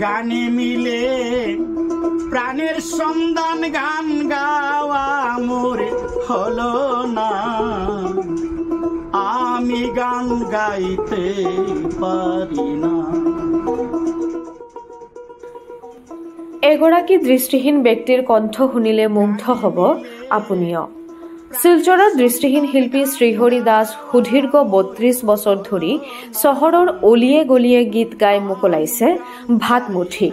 গানে মিলে প্রাণের সন্ধান গান গাওয়া মোরে হলো না। আমি গান গাইতে পারি না। এগৰাকী দৃষ্টিহীন ব্যক্তিৰ কণ্ঠ শুনিলে মুগ্ধ হ'ব আপুনিও। শিলচৰৰ দৃষ্টিহীন শিল্পী শ্ৰীহৰি দাস সুদীৰ্ঘ বত্ৰিশ বছৰ ধৰি চহৰৰ অলিয়ে গলিয়ে গীত গাই মোকলাইছে ভাতমুঠি।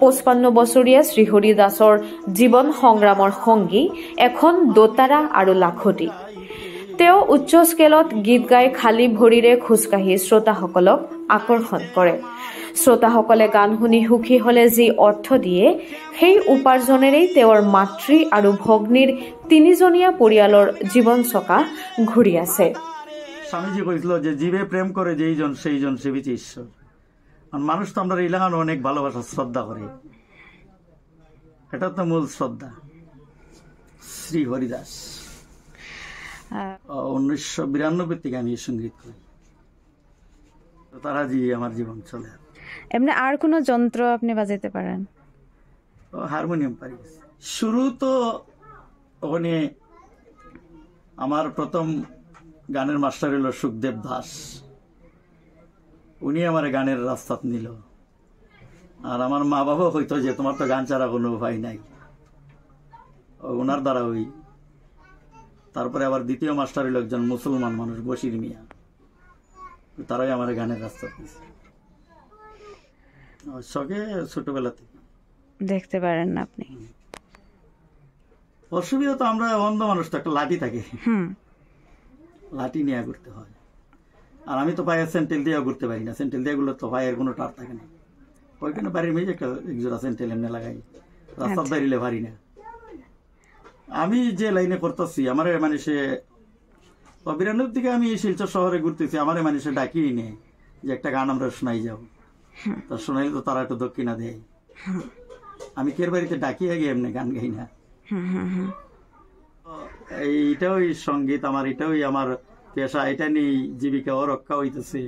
পঁচপন্ন বছৰীয়া শ্ৰীহৰি দাসৰ জীৱন সংগ্ৰামৰ সংগী এখন দোতাৰা আৰু লাখতি তেওঁ উচ্চ স্কেলত গীত গাই খালী ভৰিৰে খোজকাঢ়ি শ্ৰোতাসকলক আকৰ্ষণ কৰে। শ্ৰোতাসকলে গান শুনি সুখী হলে যি অৰ্থ দিয়ে, সেই উপাৰ্জনেৰেই তেওঁৰ মাতৃ আৰু ভগ্নীৰ তিনিজনীয়া পৰিয়ালৰ জীৱন চকা ঘূৰি আছে। স্বামীজি কইছিল যে জীবে প্রেম করে যেইজন, সেইজন সেবিছে ঈশ্বর আর মানুষ তো অনেক ভালোবাসা শ্রদ্ধা করে এটা তো মূল শ্রদ্ধা শ্রী হরিদাস উনিশশো বিরানব্বই থেকে আমি সংগীত করি। তারা জি আমার জীবন চলে। এমনি আর কোনো যন্ত্র আপনি বাজাইতে পারেন? ও হারমোনিয়াম পারি। শুরু তো ওখানে আমার প্রথম গানের মাস্টার হলো সুখদেব দাস। উনি আমার গানের রাস্তাত নিল। আর আমার মা বাবা হইতো যে তোমার তো গান ছাড়া কোনো উপায় নাই। ওনার দ্বারা ওই তারপরে আবার দ্বিতীয় মাস্টার হলো একজন মুসলমান মানুষ বশির মিয়া। তারাই আমার গানের রাস্তা দিয়েছে শখে ছোটবেলা থেকে। দেখতে পারেন না আপনি। অসুবিধা তো আমরা অন্ধ মানুষ তো একটা লাঠি থাকে। লাঠি নিয়ে ঘুরতে হয়। আর আমি তো পায়ের সেন্টেল দিয়ে ঘুরতে পারি না। সেন্টেল দিয়ে গুলো তো পায়ের কোনো টার থাকে না। ওইখানে বাড়ির মেয়ে একটা একজোড়া সেন্টেল এমনি লাগাই। রাস্তার বেরিলে পারি না। আমি যে লাইনে করতেছি আমার মানুষে বিরানব্বই দিকে আমি শিলচর শহরে ঘুরতেছি আমার মানুষে ডাকিয়ে নেই যে একটা গান আমরা শোনাই যাও। তা শোনাইলে তো তারা একটু দক্ষিণা দেয়। আমি কের বাড়িতে ডাকিয়ে গিয়ে এমনি গান গাই না? হুম এইটাই সংগীত আমার এটাই আমার পেশা এটা নিয়ে জীবিকাও রক্ষা হইতেছে।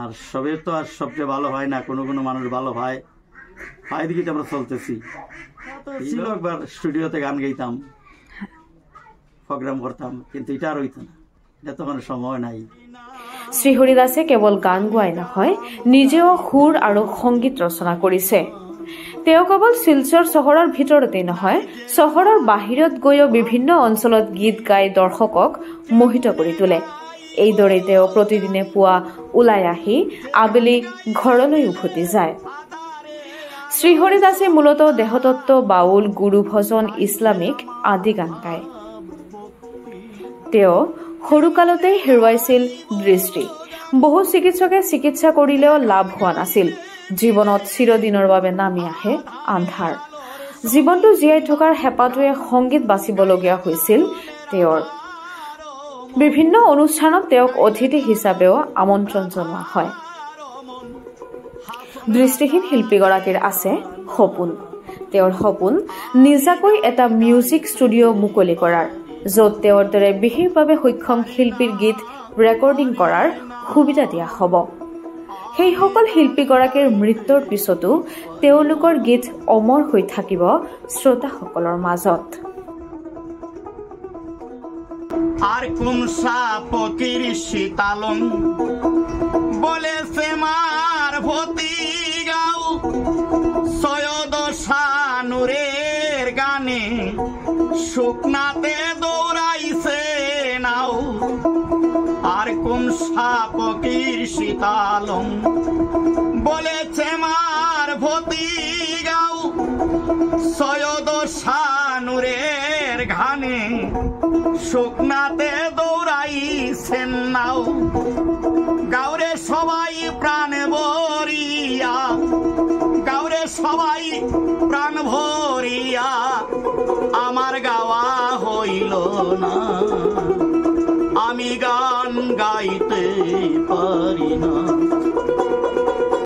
আর সবে তো আর সবচেয়ে ভালো হয় না কোনো কোনো মানুষ ভালো হয় হয় দিকে আমরা চলতেছি। ছিল। একবার স্টুডিওতে গান গাইতাম প্রোগ্রাম করতাম কিন্তু এটা আর হইতো না। এটা তো মানে সময় নাই। শ্ৰীহৰিদাসে কেৱল গান গোৱাই নহয় নিজেও সুৰ আৰু সংগীত ৰচনা কৰিছে। তেওঁ কেৱল শিলচৰ চহৰৰ ভিতৰতেই নহয় চহৰৰ বাহিৰত গৈও বিভিন্ন অঞ্চলত গীত গাই দৰ্শকক মোহিত কৰি তোলে। এইদৰে তেওঁ প্ৰতিদিনে পুৱা ওলাই আহি আবেলি ঘৰলৈ উভতি যায়। শ্ৰীহৰিদাসে মূলতঃ দেহতত্ব বাউল গুৰু ভজন ইছলামিক আদি গান গায়। তেওঁ সৰুকালতেই হেৰুৱাইছিল দৃষ্টি। বহু চিকিৎসকে চিকিৎসা কৰিলেও লাভ হোৱা নাছিল। জীৱনত চিৰদিনৰ বাবে নামি আহে আন্ধাৰ। জীৱনটো জীয়াই থকাৰ হেঁপাটোৱে সংগীত বাচিবলগীয়া হৈছিল তেওঁৰ। বিভিন্ন অনুষ্ঠানত তেওঁক অতিথি হিচাপেও আমন্ত্ৰণ জনোৱা হয়। দৃষ্টিহীন শিল্পীগৰাকীৰ আছে সপোন। তেওঁৰ সপোন নিজাকৈ এটা মিউজিক ষ্টুডিঅ' মুকলি কৰাৰ য'ত তেওঁৰ দৰে বিশেষভাৱে সক্ষম শিল্পীৰ গীত ৰেকৰ্ডিং কৰাৰ সুবিধা দিয়া হ'ব। সেইসকল শিল্পীগৰাকীৰ মৃত্যুৰ পিছতো তেওঁলোকৰ গীত অমৰ হৈ থাকিব শ্ৰোতাসকলৰ মাজত। আৰ কোন সাপকিৰ শীতালং বলেছে শুকনাতে দৌড়াইছে নাও। আর কোন সাপকির শীতালং বলেছে, মার ভতি গাও। সয়দ শানুরের ঘানে শুকনাতে দৌড়াইছেন নাও। গাউরে সবাই প্রাণ ভরিয়া গাউরে সবাই প্রাণ ভরিয়া না। আমি গান গাইতে পারি না।